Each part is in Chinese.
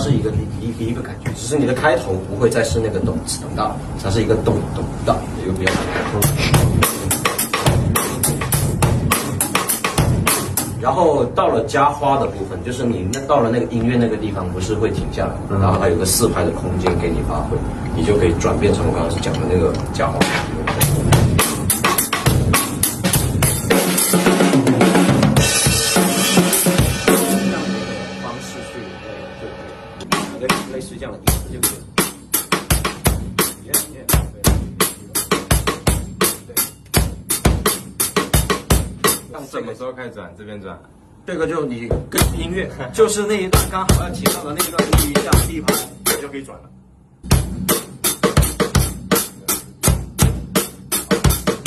第一个感觉，只是你的开头不会再是那个咚咚哒，它是一个咚咚哒，一个比较。然后到了加花的部分，就是你那到了那个音乐那个地方，不是会停下来，然后它有个四拍的空间给你发挥，你就可以转变成我刚刚讲的那个加花。什么时候开始转？这边转。这个就你跟音乐，就是那一段刚好要提到的那一段，第一下第一拍，你就可以转了。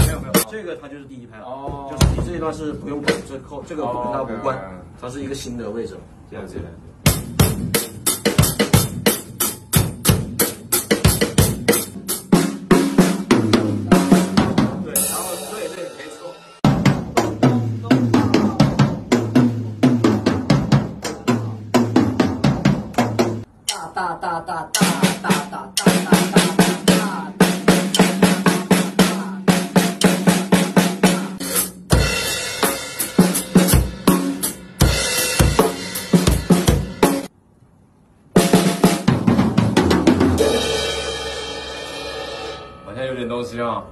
没有没有，这个它就是第一拍了。哦就是你这一段是不用管，这扣这个跟它无关它是一个新的位置。这样子。这样子大大大大大大大大大大大。好像有点东西哦。